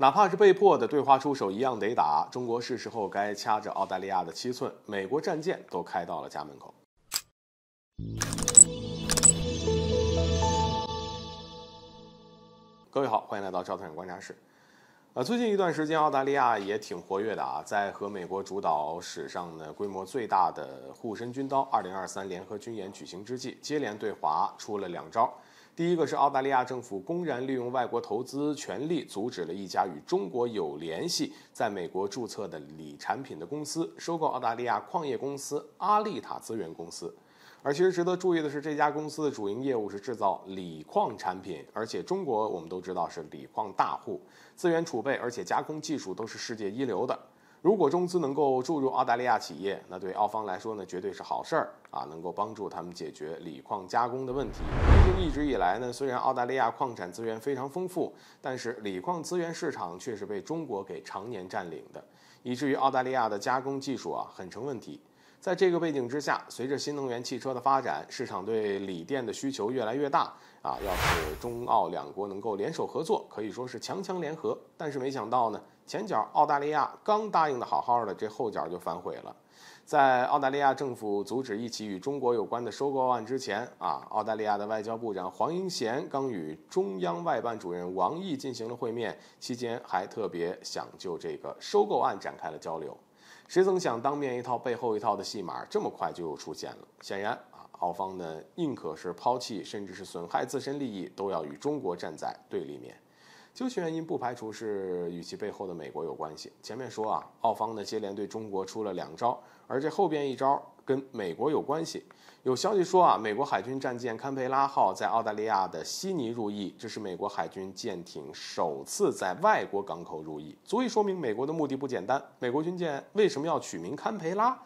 哪怕是被迫的对华出手，一样得打。中国是时候该掐着澳大利亚的七寸，美国战舰都开到了家门口。各位好，欢迎来到赵团长观察室。呃，最近一段时间，澳大利亚也挺活跃的啊，在和美国主导史上呢规模最大的护身军刀二零二三联合军演举行之际，接连对华出了两招。第一个是澳大利亚政府公然利用外国投资权利，阻止了一家与中国有联系、在美国注册的锂产品的公司收购澳大利亚矿业公司阿利塔资源公司。而其实值得注意的是，这家公司的主营业务是制造锂矿产品，而且中国我们都知道是锂矿大户，资源储备而且加工技术都是世界一流的。如果中资能够注入澳大利亚企业，那对澳方来说呢，绝对是好事儿啊，能够帮助他们解决锂矿加工的问题。毕竟一直以来呢，虽然澳大利亚矿产资源非常丰富，但是锂矿资源市场却是被中国给常年占领的，以至于澳大利亚的加工技术啊很成问题。在这个背景之下，随着新能源汽车的发展，市场对锂电的需求越来越大啊！要是中澳两国能够联手合作，可以说是强强联合。但是没想到呢，前脚澳大利亚刚答应的好好的，这后脚就反悔了。在澳大利亚政府阻止一起与中国有关的收购案之前啊，澳大利亚的外交部长黄英贤刚与中央外办主任王毅进行了会面，期间还特别想就这个收购案展开了交流。谁曾想，当面一套，背后一套的戏码，这么快就又出现了。显然啊，澳方呢，宁可是抛弃，甚至是损害自身利益，都要与中国站在对立面。究其原因，不排除是与其背后的美国有关系。前面说啊，澳方呢接连对中国出了两招，而这后边一招跟美国有关系。有消息说啊，美国海军战舰堪培拉号在澳大利亚的悉尼入役，这是美国海军舰艇首次在外国港口入役，足以说明美国的目的不简单。美国军舰为什么要取名堪培拉，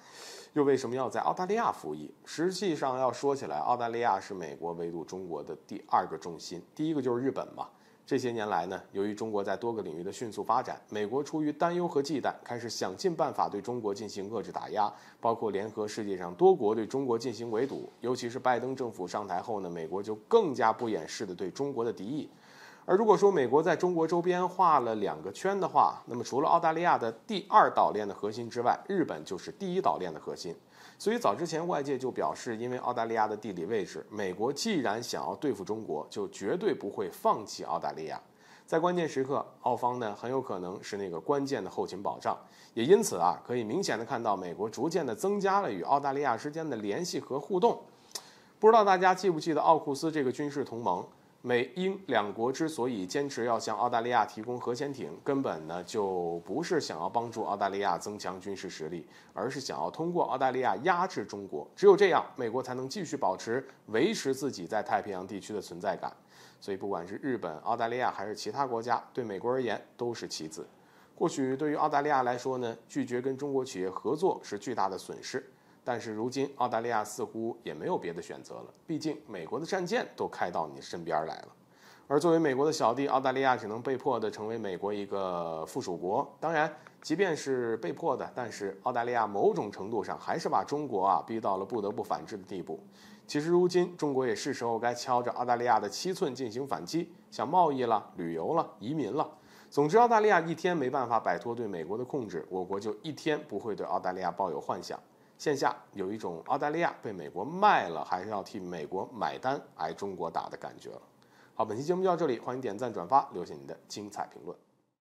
又为什么要在澳大利亚服役？实际上要说起来，澳大利亚是美国围堵中国的第二个重心，第一个就是日本嘛。这些年来呢，由于中国在多个领域的迅速发展，美国出于担忧和忌惮，开始想尽办法对中国进行遏制打压，包括联合世界上多国对中国进行围堵。尤其是拜登政府上台后呢，美国就更加不掩饰的对中国的敌意。而如果说美国在中国周边画了两个圈的话，那么除了澳大利亚的第二岛链的核心之外，日本就是第一岛链的核心。所以早之前外界就表示，因为澳大利亚的地理位置，美国既然想要对付中国，就绝对不会放弃澳大利亚。在关键时刻，澳方呢很有可能是那个关键的后勤保障。也因此啊，可以明显的看到，美国逐渐的增加了与澳大利亚之间的联系和互动。不知道大家记不记得奥库斯这个军事同盟？美英两国之所以坚持要向澳大利亚提供核潜艇，根本呢就不是想要帮助澳大利亚增强军事实力，而是想要通过澳大利亚压制中国。只有这样，美国才能继续保持维持自己在太平洋地区的存在感。所以，不管是日本、澳大利亚还是其他国家，对美国而言都是棋子。或许对于澳大利亚来说呢，拒绝跟中国企业合作是巨大的损失。但是如今，澳大利亚似乎也没有别的选择了。毕竟，美国的战舰都开到你身边来了。而作为美国的小弟，澳大利亚只能被迫的成为美国一个附属国。当然，即便是被迫的，但是澳大利亚某种程度上还是把中国啊逼到了不得不反制的地步。其实，如今中国也是时候该敲着澳大利亚的七寸进行反击，像贸易了、旅游了、移民了。总之，澳大利亚一天没办法摆脱对美国的控制，我国就一天不会对澳大利亚抱有幻想。线下有一种澳大利亚被美国卖了，还是要替美国买单挨中国打的感觉了。好，本期节目就到这里，欢迎点赞转发，留下你的精彩评论。